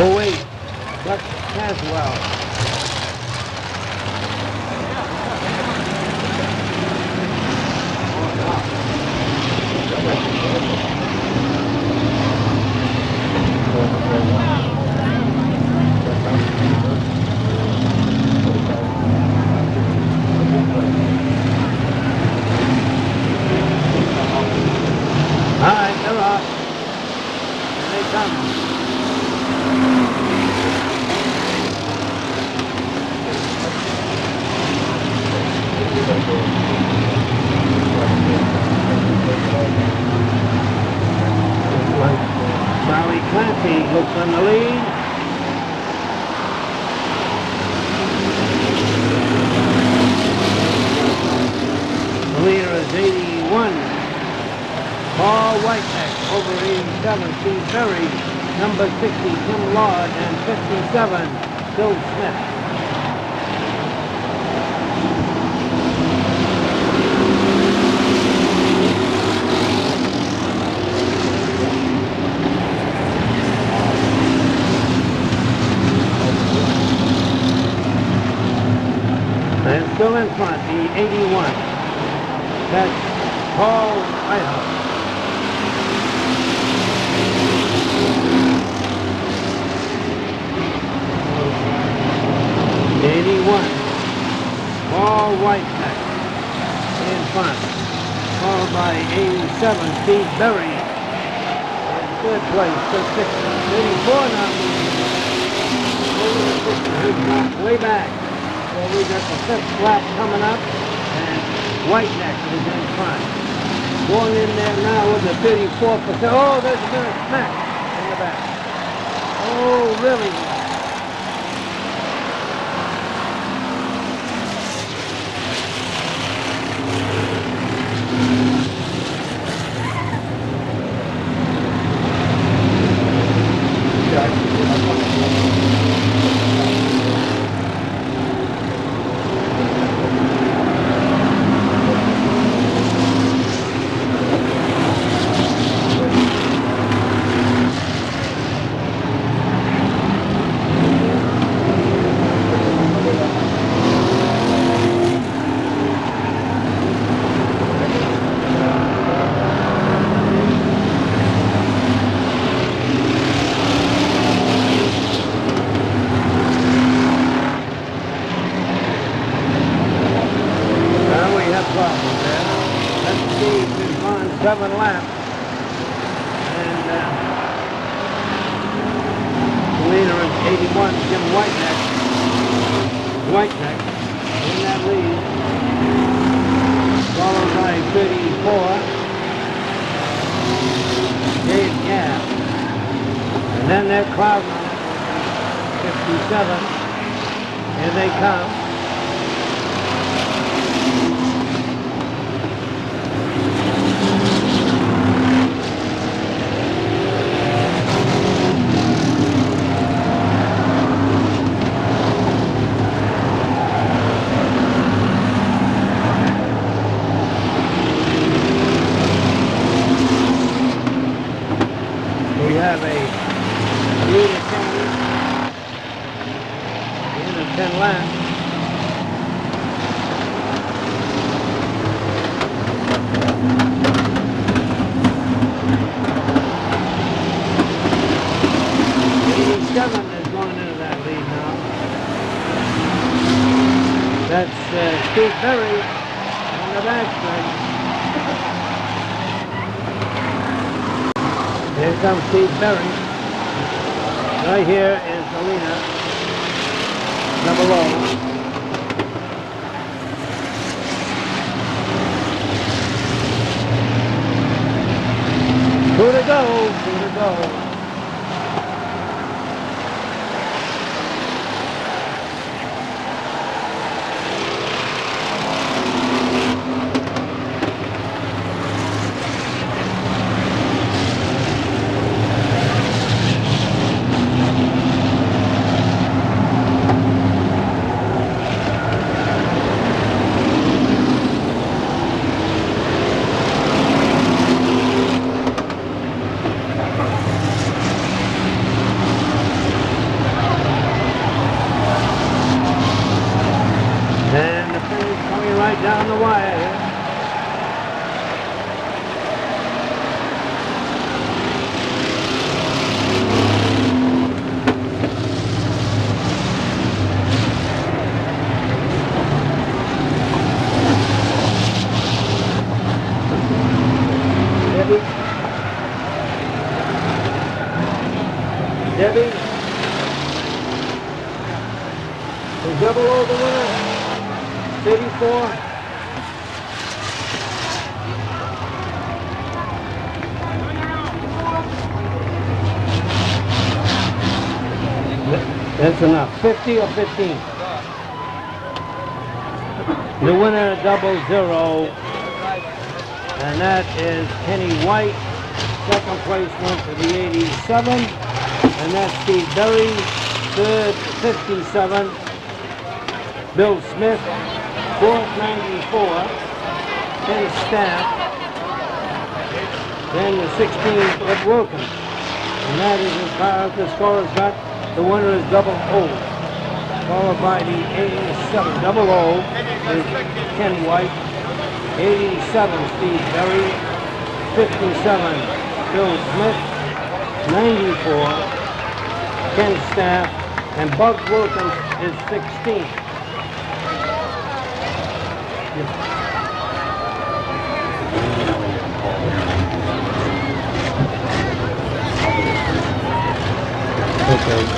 Oh wait, Buck Caswell. Seven laps. And uh, the leader is 81, Jim Whiteneck. Whiteneck in that lead. Followed by 34, Dave Gabb. And then clouding on 57. Here they come. That's enough. 50 or 15? The winner, double zero. And that is Kenny White. Second place went to the 87. And that's Steve Berry. Third, 57. Bill Smith, fourth 94, Ken Staff, then the 16th Ed Wilkins. And that is as far as the score has got. The winner is double O. Followed by the 87 double O is Ken White. 87 Steve Berry. 57 Bill Smith. 94 Ken Staff. And Bugs Wilkins is 16th. Okay.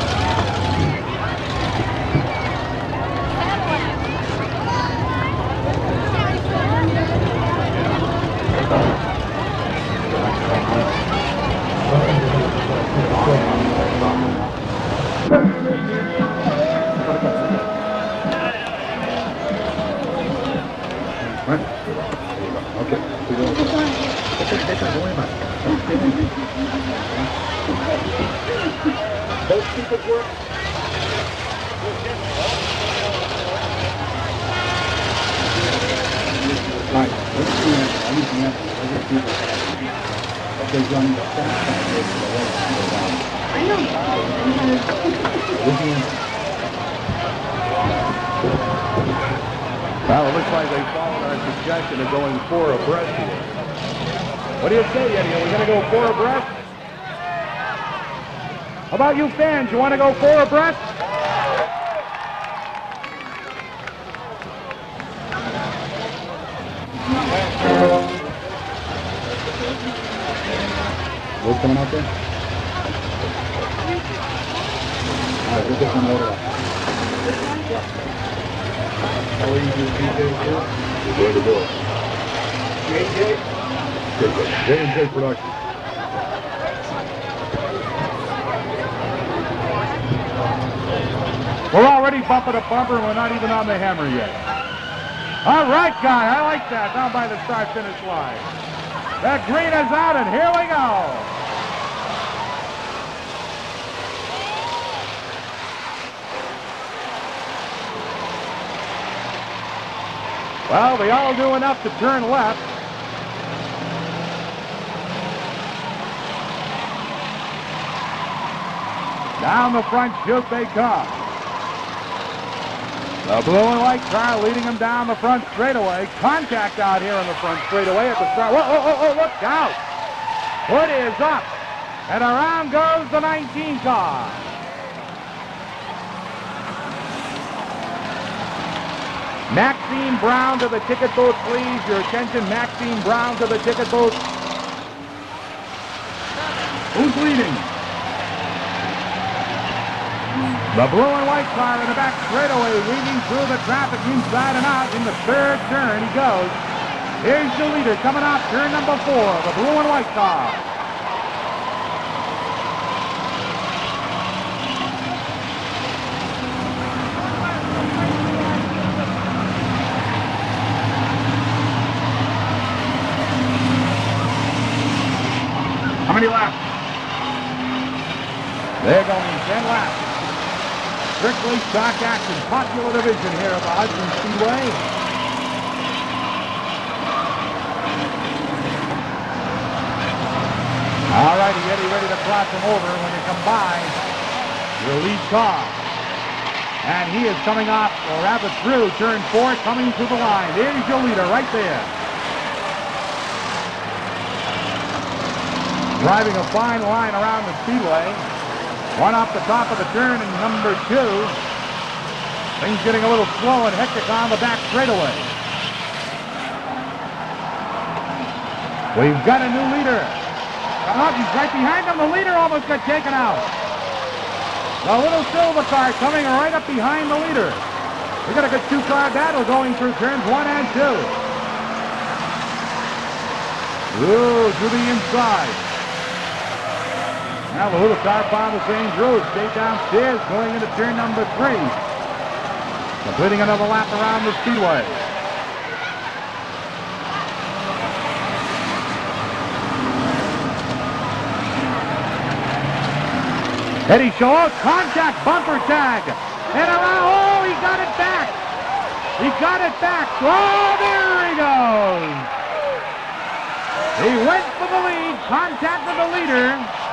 Right, I know. Well, it looks like they followed our suggestion of going four abreast here. What do you say, Eddie? Are we going to go four abreast? How about you fans? You want to go four abreast? What's coming out there? All right, we'll get some water. How are you doing, DJ? Where to go? JJ? J&J Production. We're already bumping to bumper, and we're not even on the hammer yet. All right, guy, I like that, down by the start-finish line. That green is out, and here we go. Well, they all do enough to turn left. Down the front chute they come. The blue and white car leading them down the front straightaway. Contact out here on the front straightaway at the start. Whoa, oh, oh, oh, look out! Hood is up. And around goes the 19 car. Maxine Brown to the ticket booth, please. Your attention, Maxine Brown to the ticket booth. Who's leading? The blue and white car in the back straightaway, weaving through the traffic inside and out in the third turn. He goes. Here's the leader coming out, turn number four, the blue and white car. How many laps? They're going 10 laps. Strictly stock action, popular division here at the Hudson Speedway. All righty, Eddie ready to cross him over when they come by your lead car. And he is coming off, or rather through turn four, coming to the line. There's your leader right there. Driving a fine line around the speedway. One off the top of the turn and number two. Things getting a little slow and hectic on the back straightaway. We've got a new leader. Oh, he's right behind him. The leader almost got taken out. The little silver car coming right up behind the leader. We got a good two-car battle going through turns one and two. Ooh, to the inside. Now the little car found the St. Rose, stayed downstairs, going into turn number three. Completing another lap around the speedway. Eddie Shaw, contact bumper tag. And around, oh, he got it back. He got it back. Oh, there he goes. He went for the lead, contacted the leader.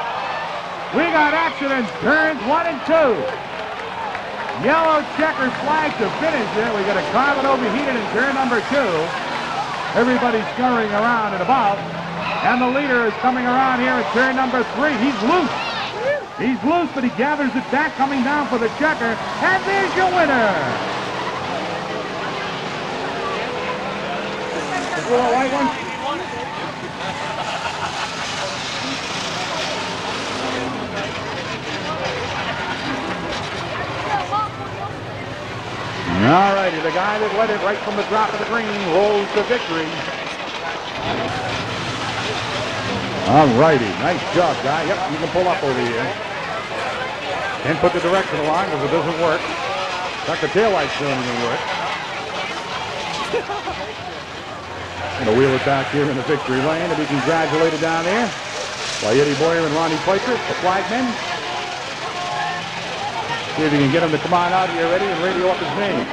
We got accidents, turns one and two. Yellow checker flag to finish it. We got a car that overheated in turn number two. Everybody's scurrying around and about. And the leader is coming around here at turn number three. He's loose. He's loose, but he gathers it back coming down for the checker. And there's your winner. The little white one. All righty, the guy that led it right from the drop of the green rolls to victory. All righty, nice job, guy. Yep, you can pull up over here. Can't put the directional on because it doesn't work. Fact, the taillight's don't even work. To wheel it back here in the victory lane to be congratulated down there by Eddie Boyer and Ronnie Piper, the flagmen. See if you can get him to come on out here, ready and radio up his name.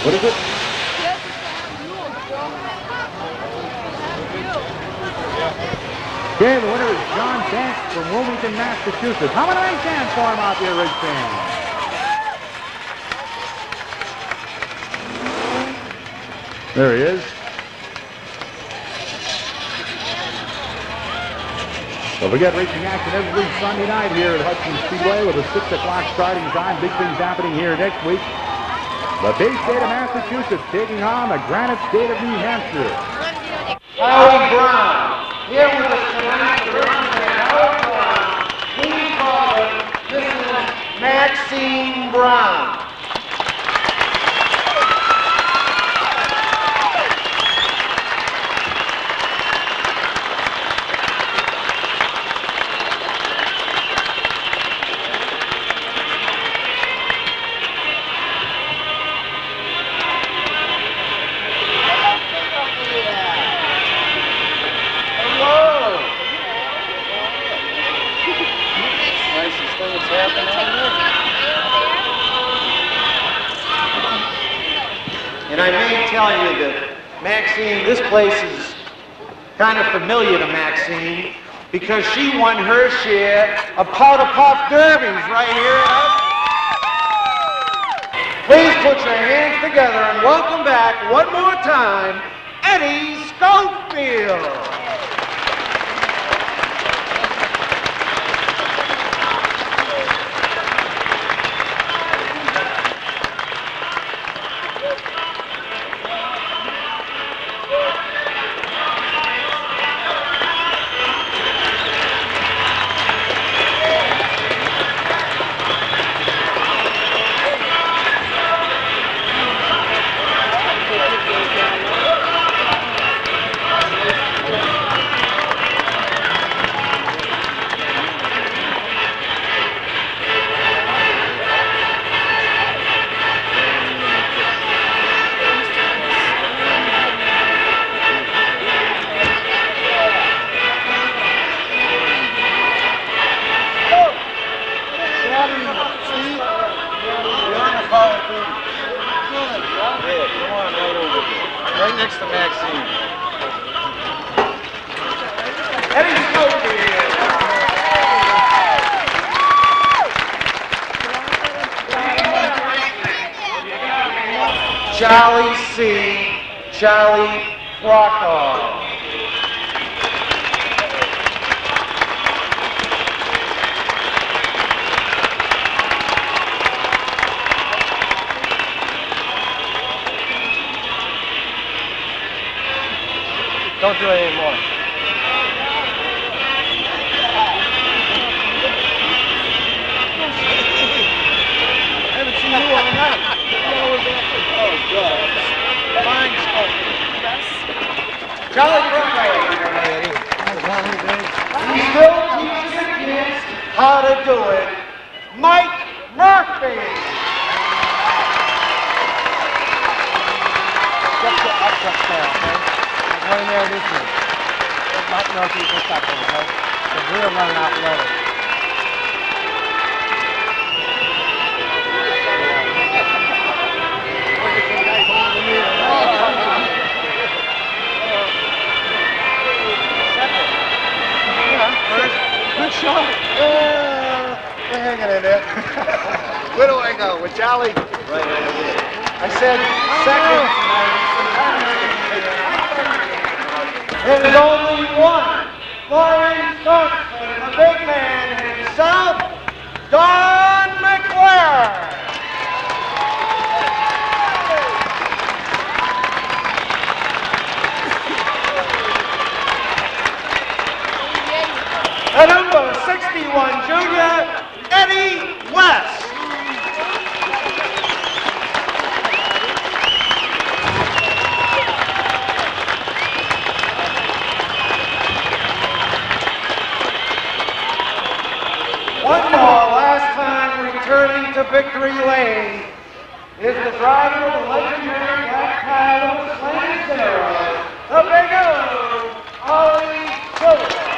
What is it? Okay, the winner is John Dance from Wilmington, Massachusetts. How many nice hands for him out there, Ridge fans? There he is. Don't forget racing action every Sunday night here at Hudson Speedway with a 6 o'clock starting time. Big things happening here next week. The big state of Massachusetts taking on the granite state of New Hampshire. Howie Brown. Here with us tonight Howie Brown. Welcome Mrs. Maxine Brown. Maxine, this place is kind of familiar to Maxine because she won her share of powder puff derbies right here. Please put your hands together and welcome back one more time, Eddie Schofield. More, last time returning to victory lane is the driver of the legendary black car of Sarah, the big O, Ollie Silva.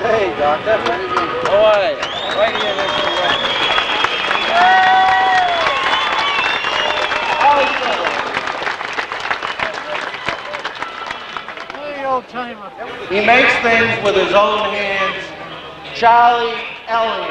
Hey, Doctor. How are you? Right here, Mr. He makes things with his own hands. Charlie Elliott.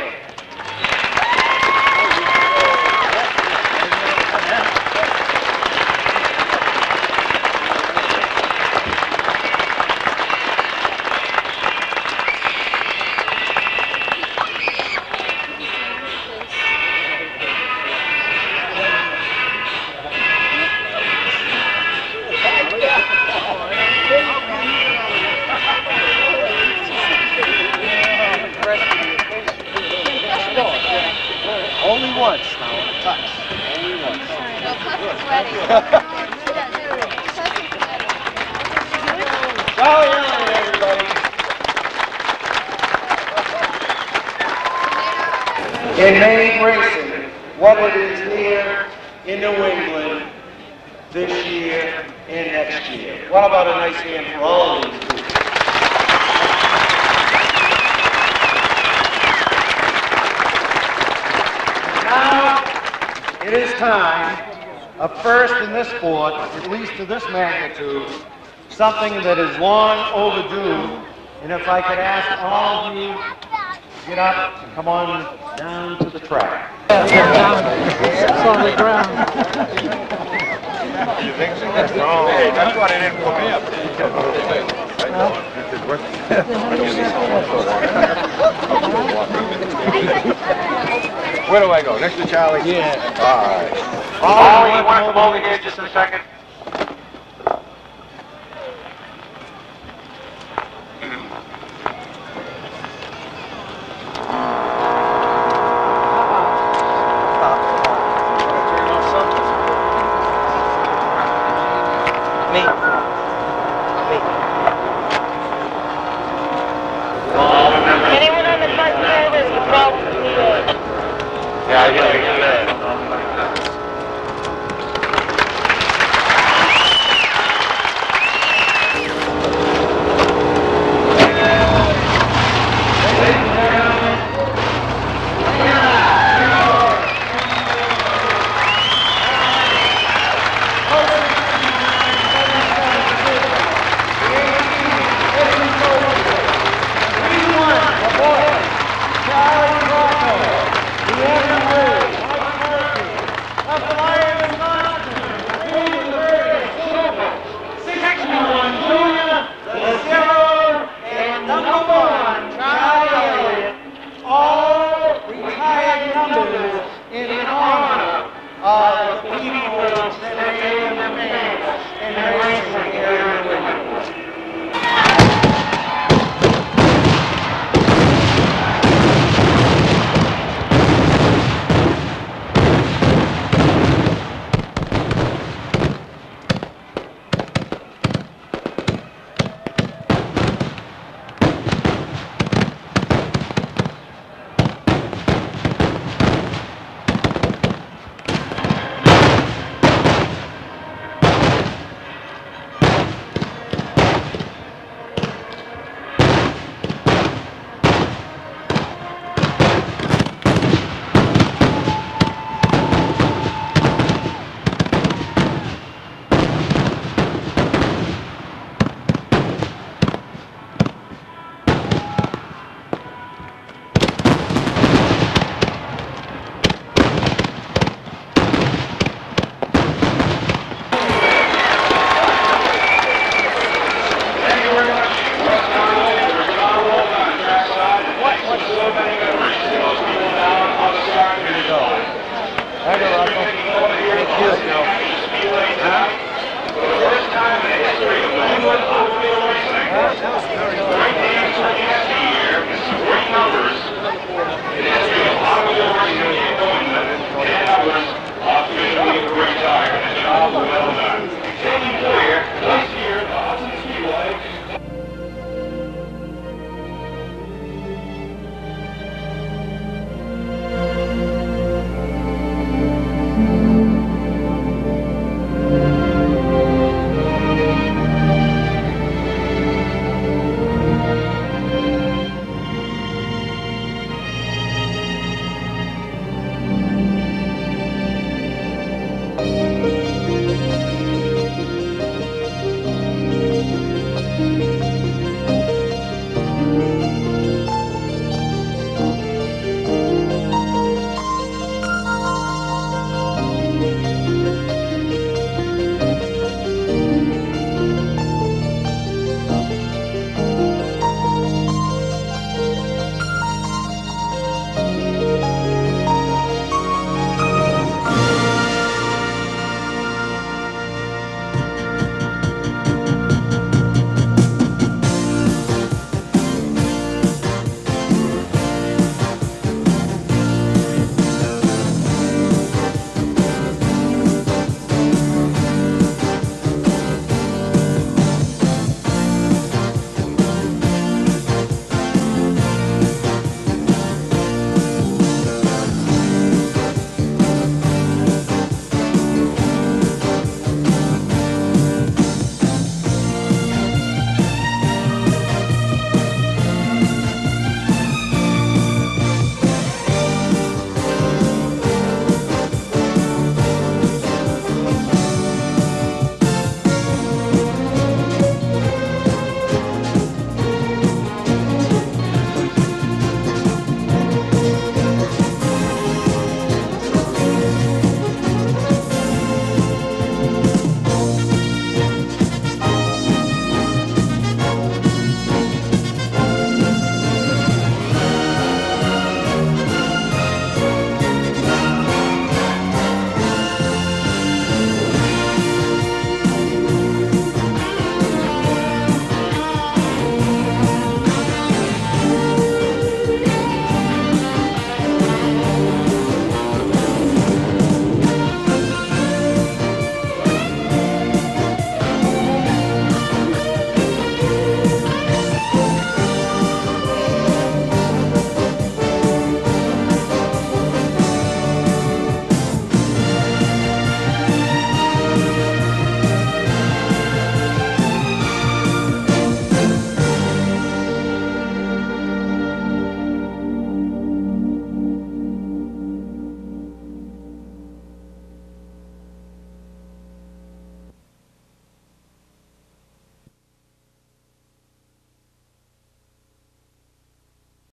To this magnitude, something that is long overdue. And if I could ask all of you, get up and come on down to the track. It's on the ground. Hey, that's why they didn't put me up Where do I go? Next to Charlie? Yeah. All right. Ollie, oh, you want to come over here just a second?